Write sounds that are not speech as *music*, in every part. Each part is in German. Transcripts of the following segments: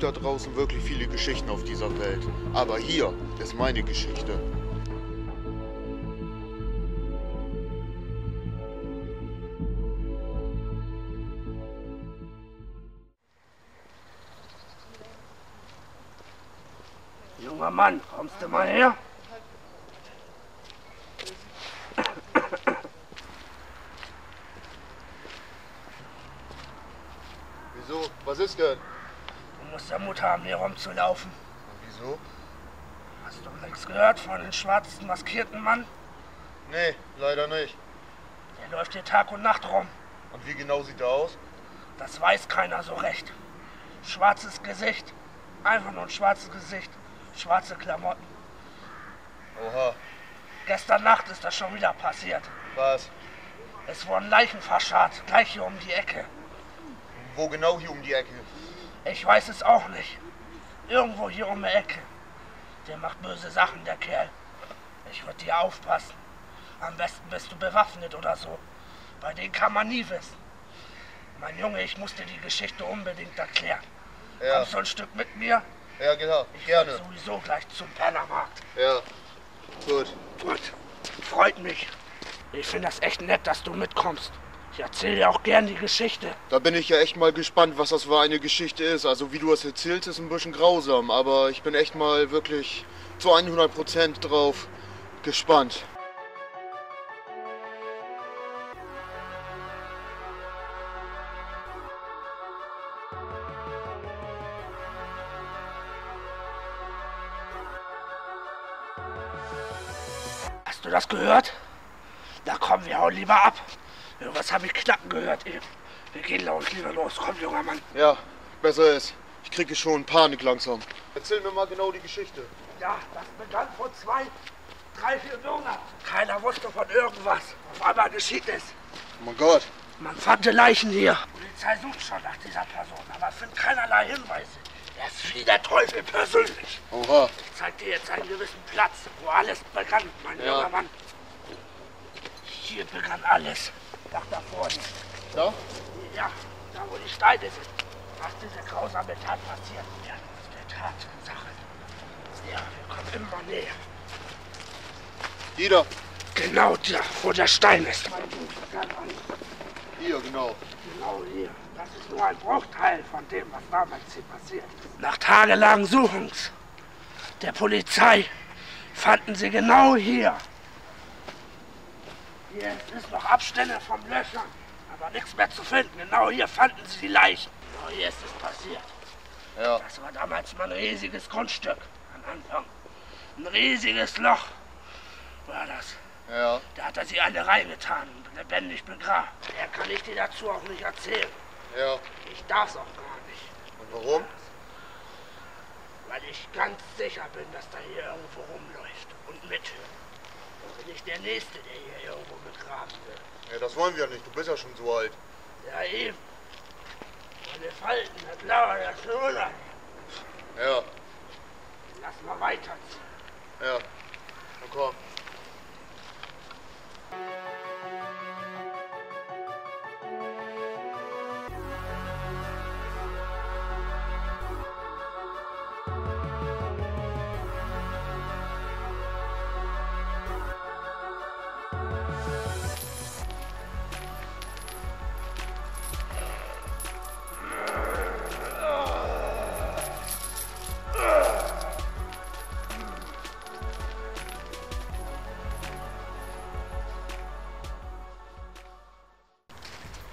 gibt da draußen wirklich viele Geschichten auf dieser Welt. Aber hier ist meine Geschichte. Junger Mann, kommst du mal her? Wieso? Was ist denn? Musst ja Mut haben, hier rumzulaufen. Wieso? Hast du nichts gehört von dem schwarzen maskierten Mann? Nee, leider nicht. Der läuft hier Tag und Nacht rum. Und wie genau sieht er aus? Das weiß keiner so recht. Schwarzes Gesicht. Einfach nur ein schwarzes Gesicht. Schwarze Klamotten. Oha. Gestern Nacht ist das schon wieder passiert. Was? Es wurden Leichen verscharrt, gleich hier um die Ecke. Wo genau hier um die Ecke? Ich weiß es auch nicht. Irgendwo hier um die Ecke. Der macht böse Sachen, der Kerl. Ich würde dir aufpassen. Am besten bist du bewaffnet oder so. Bei denen kann man nie wissen. Mein Junge, ich muss dir die Geschichte unbedingt erklären. Ja, Kommst du ein Stück mit mir? ja genau. Ich Gerne. sowieso gleich zum Pennermarkt. Ja. Gut. Gut, freut mich. Ich finde das echt nett, dass du mitkommst. Ich erzähle dir auch gern die Geschichte. Da bin ich ja echt mal gespannt, was das für eine Geschichte ist. Also wie du es erzählst, ist ein bisschen grausam, aber ich bin echt mal wirklich zu 100% drauf gespannt. Hast du das gehört? Na komm, wir hauen lieber ab. Irgendwas habe ich knacken gehört eben. Wir gehen los, lieber los. Komm, junger Mann. Ja, besser ist. Ich kriege schon Panik langsam. Erzähl mir mal genau die Geschichte. Ja, das begann vor zwei, drei, vier Monaten. Keiner wusste von irgendwas. Auf einmal geschieht es. Oh mein Gott. Man fand die Leichen hier. Die Polizei sucht schon nach dieser Person, aber findet keinerlei Hinweise. Er ist wie der Teufel persönlich. Oha. Ich zeig dir jetzt einen gewissen Platz, wo alles begann, mein Ja. junger Mann. Hier begann alles. Nach da vorne. Da? Ja, da wo die Steine sind. Was diese grausame Tat passiert. Ja, das ist der Tatsache. Ja, wir kommen immer näher. Jeder. Genau da, wo der Stein ist. Hier, genau. Genau hier. Das ist nur ein Bruchteil von dem, was damals hier passiert ist. Nach tagelangen Suchens der Polizei fanden sie genau hier. Hier ist noch Abstände von Löchern, aber nichts mehr zu finden. Genau hier fanden sie die Leichen. Genau hier ist es passiert. Ja. Das war damals mal ein riesiges Grundstück am Anfang. Ein riesiges Loch war das. Ja. Da hat er sie alle reingetan und lebendig begraben. Mehr kann ich dir dazu auch nicht erzählen. Ja. Ich darf's auch gar nicht, Und warum? weil ich ganz sicher bin, dass da hier irgendwo rumläuft und mithört. Ich der Nächste, der hier irgendwo begraben wird. Ja, das wollen wir nicht. Du bist ja schon so alt. Ja, eben. Meine Falten, das Blaue, das Schöne. Ja. Lass mal weiterziehen. Ja. Na komm.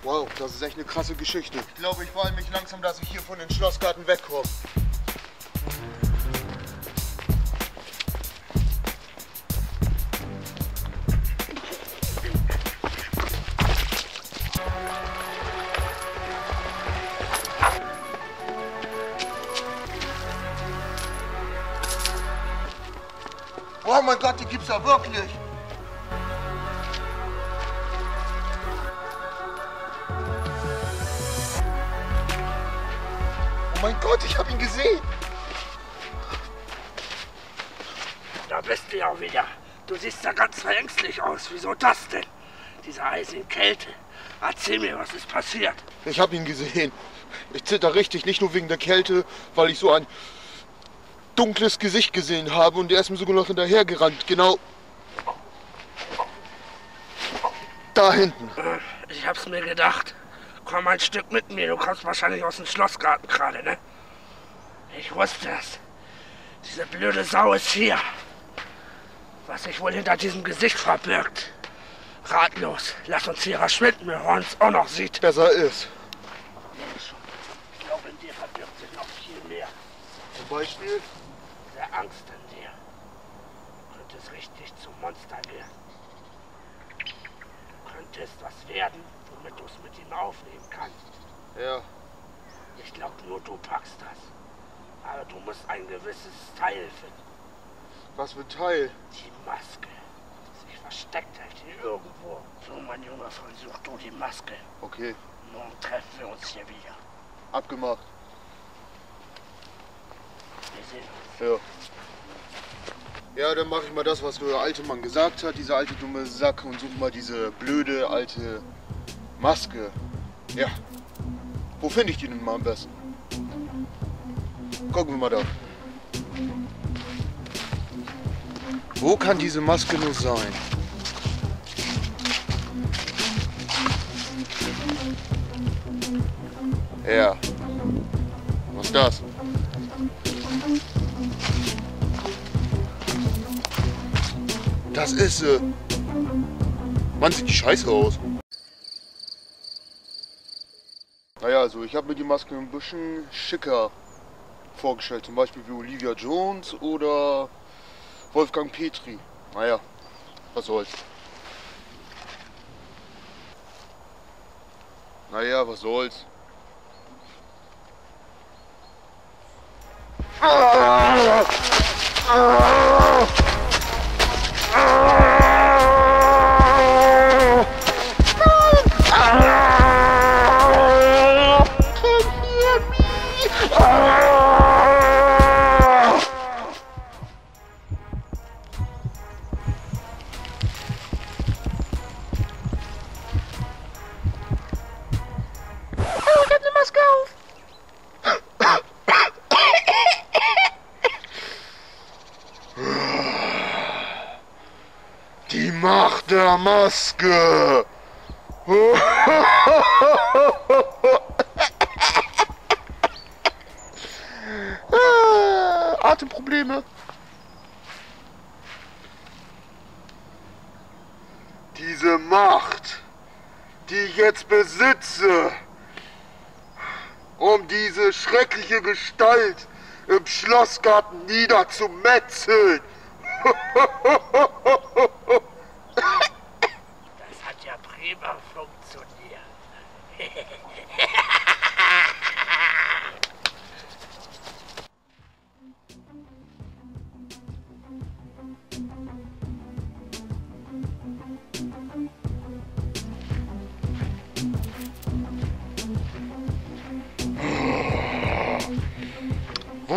Wow, das ist echt eine krasse Geschichte. Ich glaube, ich freue mich langsam, dass ich hier von den Schlossgarten wegkomme. Oh mein Gott, die gibt's ja wirklich. Verängstlich aus. Wieso das denn? Diese eisigen Kälte. Erzähl mir, was ist passiert? Ich habe ihn gesehen. Ich zitter richtig, nicht nur wegen der Kälte, weil ich so ein dunkles Gesicht gesehen habe und er ist mir sogar noch hinterhergerannt. Genau da hinten. Ich hab's mir gedacht. Komm ein Stück mit mir, du kommst wahrscheinlich aus dem Schlossgarten gerade, ne? Ich wusste es. Diese blöde Sau ist hier. Was sich wohl hinter diesem Gesicht verbirgt. Ratlos. Lass uns hier verschwinden, er uns auch noch sieht. Besser ist. Ich glaube, in dir verbirgt sich noch viel mehr. Zum Beispiel? Der Angst in dir. Könnte es richtig zum Monster werden. Könnte es was werden, womit du es mit ihm aufnehmen kannst. Ja. Ich glaube nur du packst das. Aber du musst ein gewisses Teil finden. Was für ein Teil? Die Maske. Sich versteckt hält hier irgendwo. So, mein Junge, versuch du die Maske. Okay, Morgen treffen wir uns hier wieder. abgemacht. Wir sehen uns. Ja. Ja, dann mache ich mal das, was der alte Mann gesagt hat, dieser alte dumme Sack, und suche mal diese blöde alte Maske. Ja. Wo finde ich die denn mal am besten? Gucken wir mal da. Wo kann diese Maske nur sein? Ja. Was ist das? Das ist sie. Mann, sieht die scheiße aus. Naja, also ich habe mir die Maske ein bisschen schicker vorgestellt. Zum Beispiel wie Olivia Jones oder Wolfgang Petri. Naja, was soll's. Naja, was soll's. Die Diese Macht, die ich jetzt besitze, um diese schreckliche Gestalt im Schlossgarten niederzumetzeln. Das hat ja prima funktioniert. *laughs*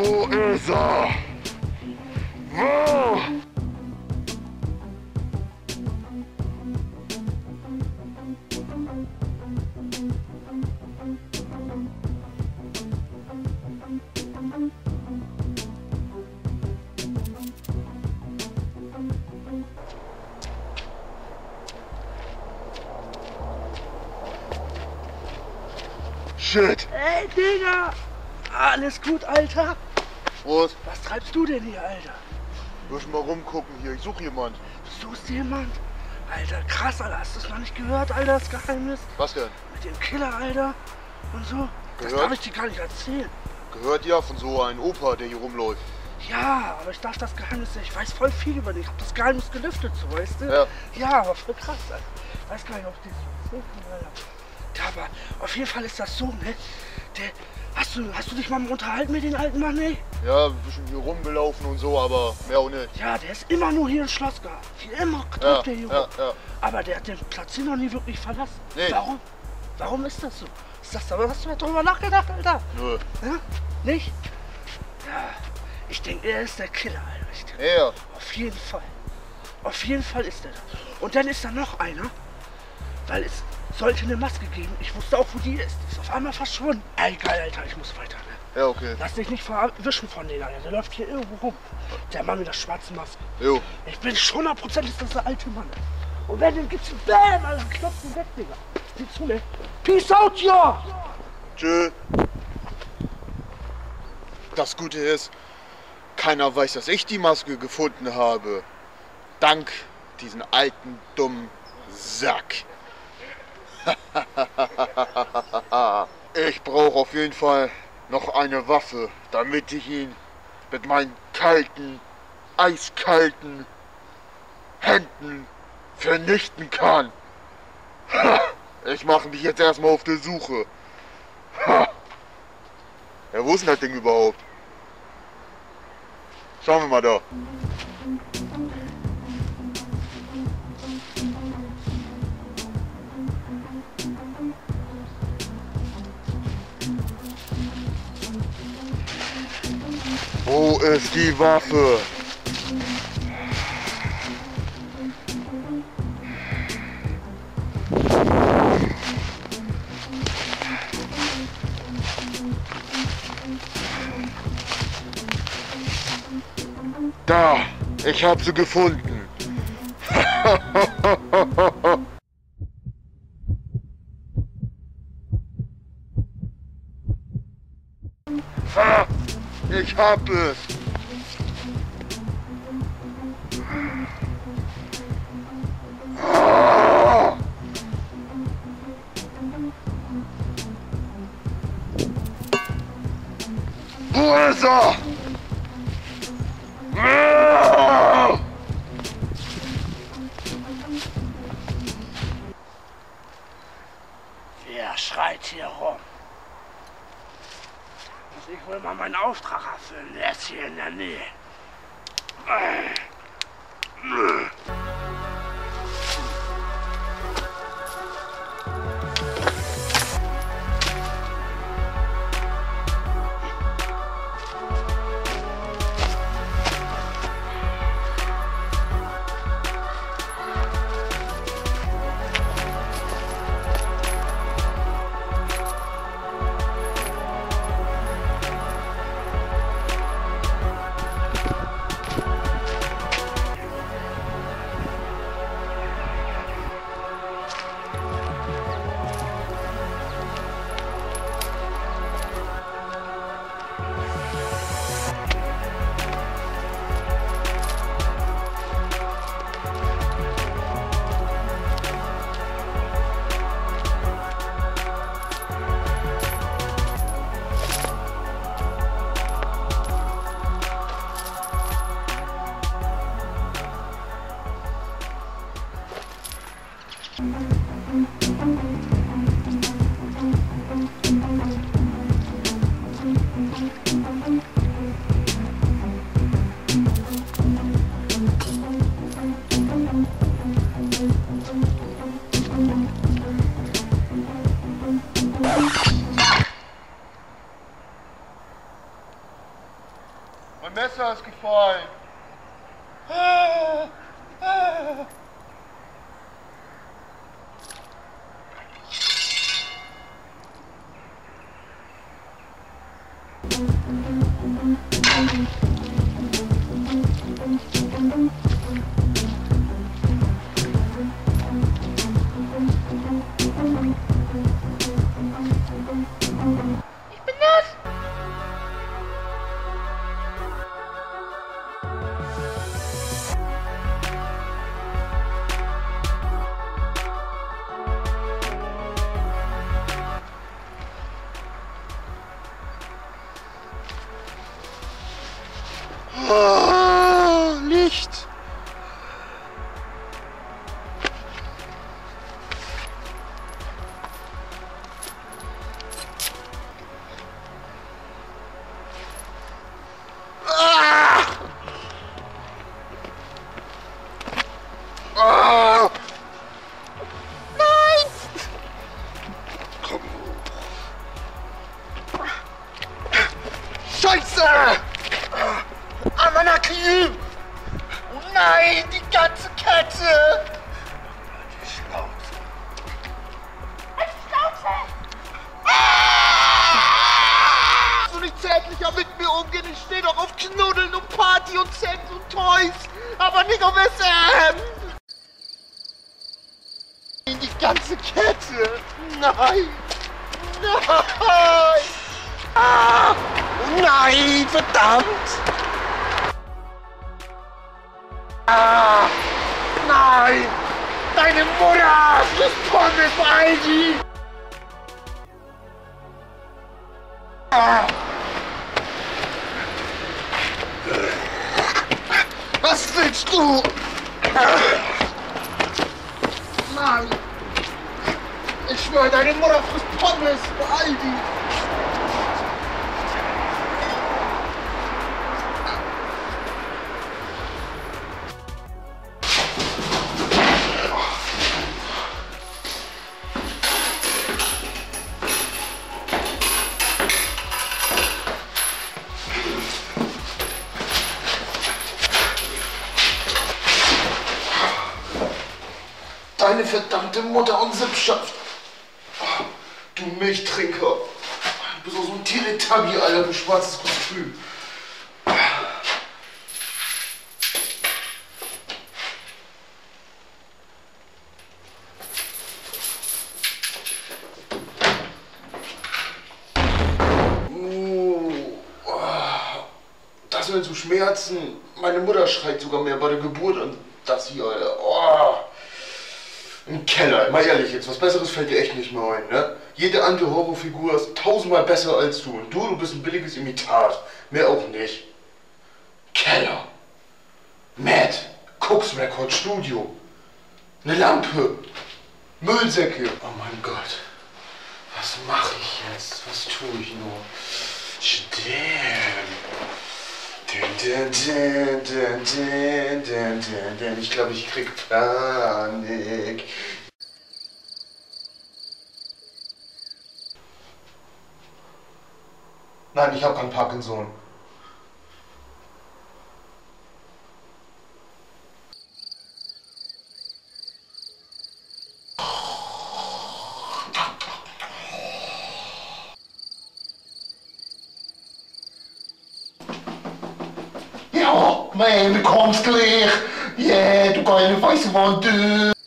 Wo ist er? Wo? Shit. Hey, Digga! Alles gut, Alter? Prost. Was treibst du denn hier, Alter? Muss mal rumgucken hier. Ich suche jemand. Du suchst jemand? Alter, krass, Alter. Hast du es noch nicht gehört, Alter, das Geheimnis? Was denn? Mit dem Killer, Alter. Und so. Das Gehört? darf ich dir gar nicht erzählen. Gehört ja von so einem Opa, der hier rumläuft. Ja, aber ich darf das Geheimnis nicht. Ich weiß voll viel über dich. Ich hab das Geheimnis gelüftet, so, weißt du? Ja. Ja, aber voll krass, Alter. Ich weiß gar nicht, ob ich das erzählen kann, Alter. Ja, aber auf jeden Fall ist das so, ne? Der, hast, du, hast du dich mal unterhalten mit den alten Mann, ey? Ja, ein bisschen hier rumgelaufen und so, aber mehr auch nicht. Ja, der ist immer nur hier im Schloss gehabt. Immer Ja, der hier ja, ja. Aber der hat den Platz hier noch nie wirklich verlassen. Nee. Warum? Warum ist das so? Ist das aber, hast du mal drüber nachgedacht, Alter? Nö. Ja? Nicht? Ja, ich denke, er ist der Killer, Alter. Ja, auf jeden Fall. Auf jeden Fall ist er das. Und dann ist da noch einer. weil es sollte eine Maske geben. Ich wusste auch, wo die ist. Ist auf einmal verschwunden. Ey, geil, Alter, ich muss weiter. Ne? Ja, okay. Lass dich nicht verwischen von denen, Alter. Der läuft hier irgendwo rum. Der Mann mit der schwarzen Maske. Jo. Ich bin schon 100% ist das der alte Mann. Und wenn den gibt's Bam, Alter, klopft ihn weg, Digga. Sieh zu, ne? Peace out, yo! Tschö. Das Gute ist, keiner weiß, dass ich die Maske gefunden habe. Dank diesen alten, dummen Sack. *laughs* ich brauche auf jeden Fall noch eine Waffe, damit ich ihn mit meinen kalten, eiskalten Händen vernichten kann. *laughs* Ich mache mich jetzt erstmal auf die Suche. *laughs* Ja, wo ist denn das Ding überhaupt? Schauen wir mal da. Ist die Waffe? Da, ich habe sie gefunden. *laughs* Ah. Wo ist er? Wer schreit hier rum? Ich will mal meinen Auftrag erfüllen. Der ist hier in der Nähe. Mein Thank you. Scheiße! An meiner Knie! Oh nein, die ganze Kette! Die Schnauze. Halt die Schnauze! Ah! So nicht zärtlicher mit mir umgehen. Ich stehe doch auf Knuddeln und Party und Sex und Toys, aber nicht auf SM! Die ganze Kette! Nein! Nein, verdammt. Ah, nein. Deine Mutter frisst Pommes Aldi. Ah. Was willst du? Mann! Ich schwöre, deine Mutter frisst Pommes bei Aldi! Verdammte Mutter und Sippschaft. Du Milchtrinker. Du bist auch so ein Teletubby, Alter, du schwarzes Kostüm. Sind zu Schmerzen. Meine Mutter schreit sogar mehr bei der Geburt und das hier, Alter. Oh. Keller, mal ehrlich jetzt, was Besseres fällt dir echt nicht mehr ein, ne? Jede andere Horrorfigur ist tausendmal besser als du und du, du bist ein billiges Imitat. Mehr auch nicht. Keller. Matt. Cooks Record Studio. Eine Lampe. Müllsäcke. Oh mein Gott. Was mache ich jetzt? Was tue ich nur? Dun. Ich glaube, ich krieg Panik. Nein, ich habe kein Parkinson. Ja, men kommst gleich. Yeah, du geile weiße Wand.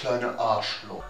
Kleine Arschloch.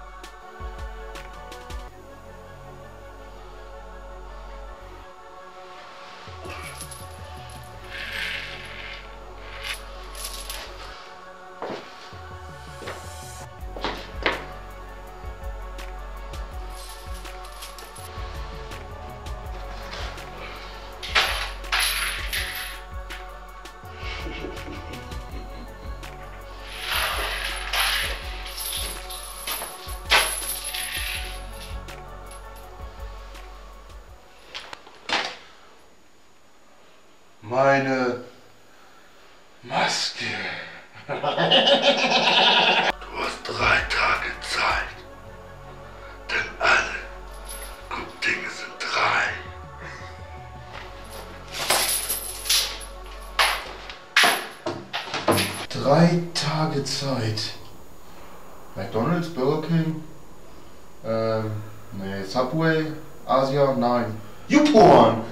Drei Tage Zeit. McDonalds, Burger King, ähm, nee, Subway, Asia, nein. YouPorn!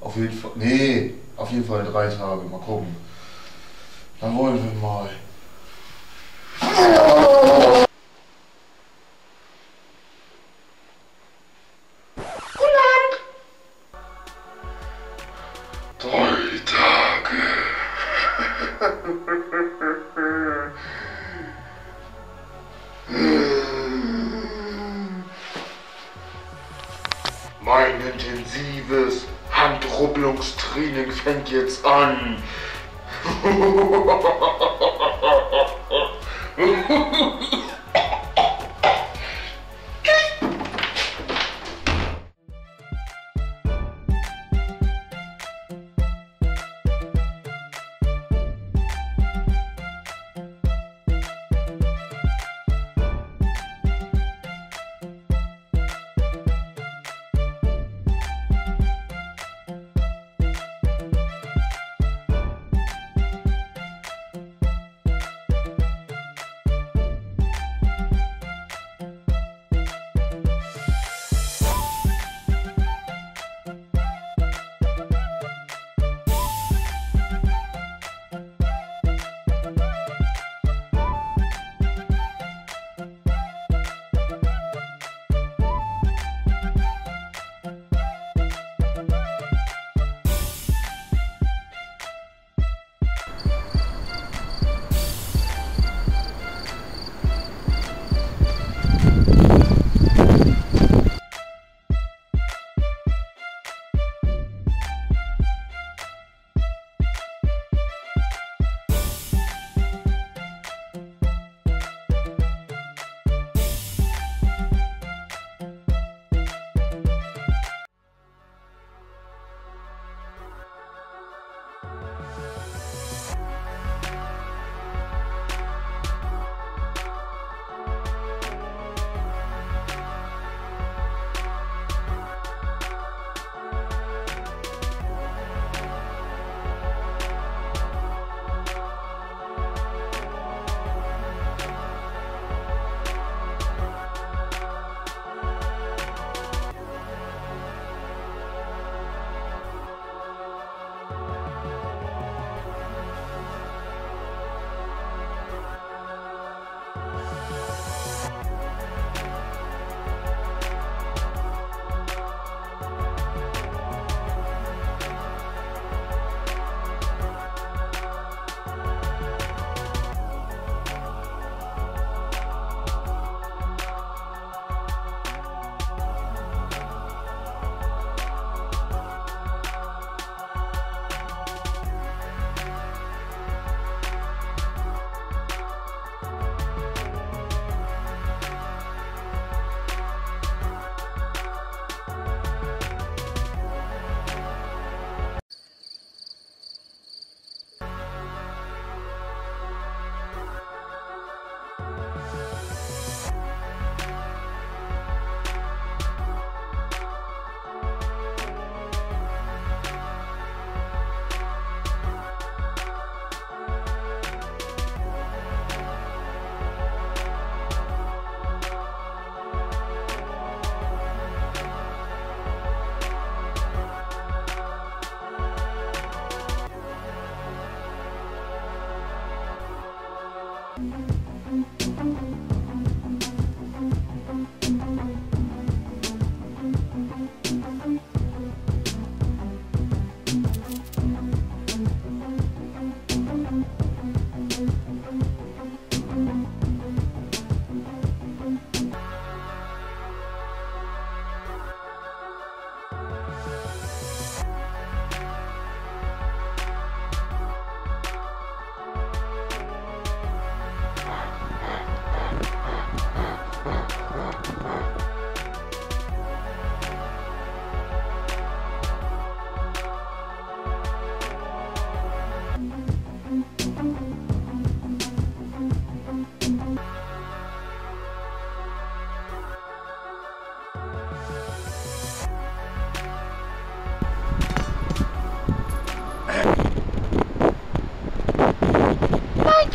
Auf jeden Fall, nee, auf jeden Fall drei Tage, mal gucken. Dann wollen wir mal.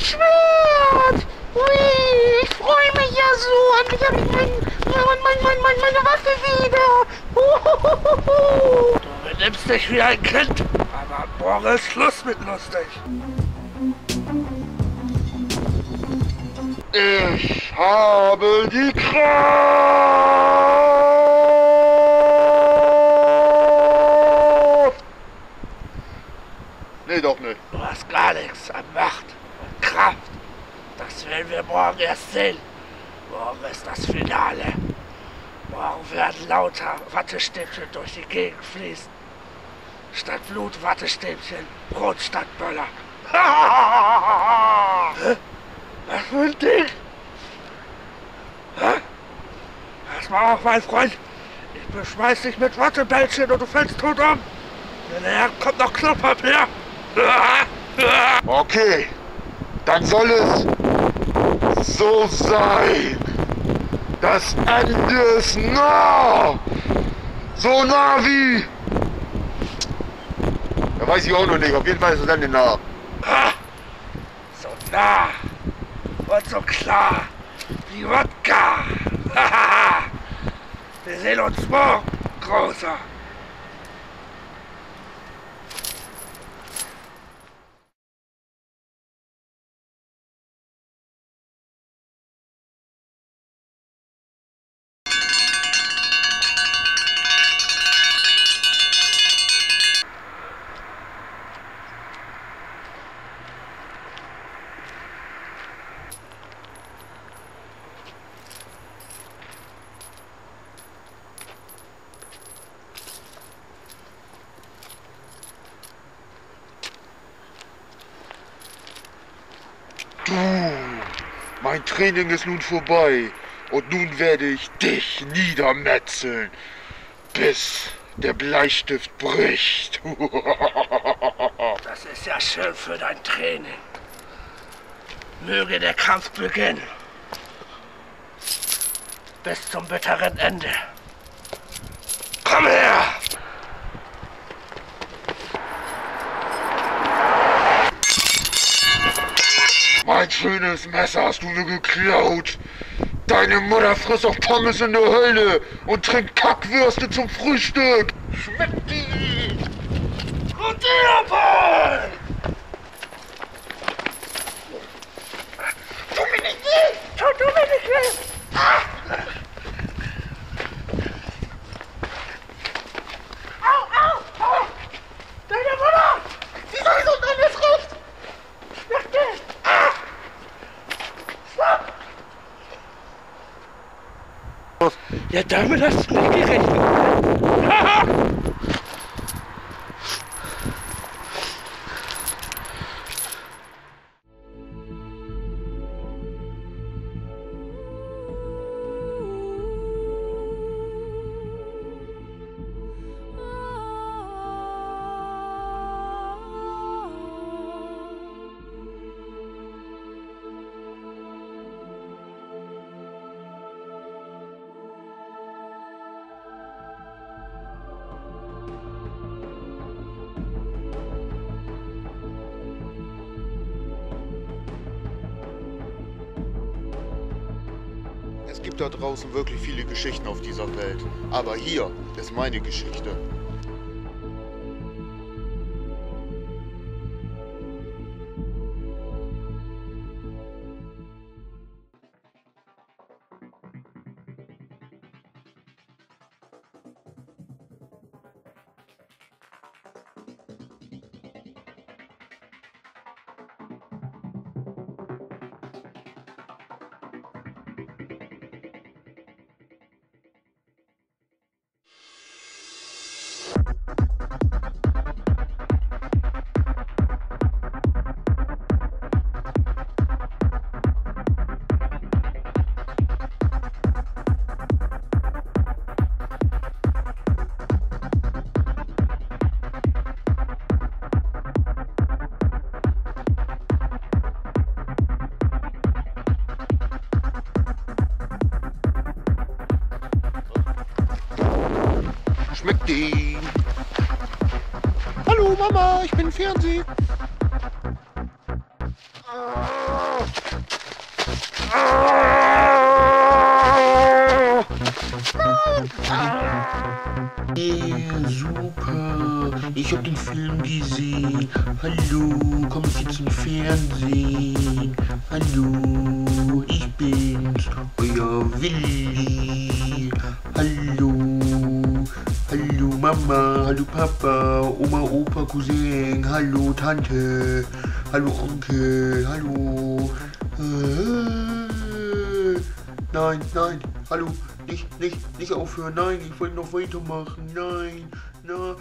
Schwert! Ui, ich freue mich ja so. Endlich habe ich mein, mein, mein, mein, meine Waffe wieder. Uhuhuhu. Du benimmst dich wie ein Kind, aber morgen ist Schluss mit lustig. Ich habe die Kraft! Nee, doch nicht. Du hast gar nichts an Macht und Kraft. Das werden wir morgen erst sehen. Morgen ist das Finale. Morgen werden lauter Wattestäbchen durch die Gegend fließen. Statt Blut Wattestäbchen, Brot statt Böller. *laughs* Was für ein Ding? Pass mal auf, mein Freund. Ich beschmeiß dich mit Wattebällchen und du fällst tot um. Nachher kommt noch Klopapier. *laughs* Okay, dann soll es so sein. Das Ende ist nah. So nah wie... Da weiß ich auch noch nicht. Auf jeden Fall ist das Ende nah. So nah und so klar wie Wodka. *laughs* Wir sehen uns morgen, Großer. Du, mein Training ist nun vorbei und nun werde ich dich niedermetzeln, bis der Bleistift bricht. *laughs* Das ist ja schön für dein Training. Möge der Kampf beginnen. Bis zum bitteren Ende. Komm her! Mein schönes Messer hast du mir geklaut. Deine Mutter frisst auch Pommes in der Hölle und trinkt Kackwürste zum Frühstück. Schmeckt die? Rudierpaul! Tu gibt da draußen wirklich viele Geschichten auf dieser Welt. Aber hier ist meine Geschichte. Die? Hallo Mama, ich bin Fernseh. Yeah, super. Ich hab den Film gesehen. Hallo, komm ich jetzt im Fernsehen? Cousin, hallo Tante, hallo Onkel, hallo. Äh, nein, nein, hallo, nicht, nicht, nicht aufhören. Nein, ich wollte noch weitermachen. Nein, na,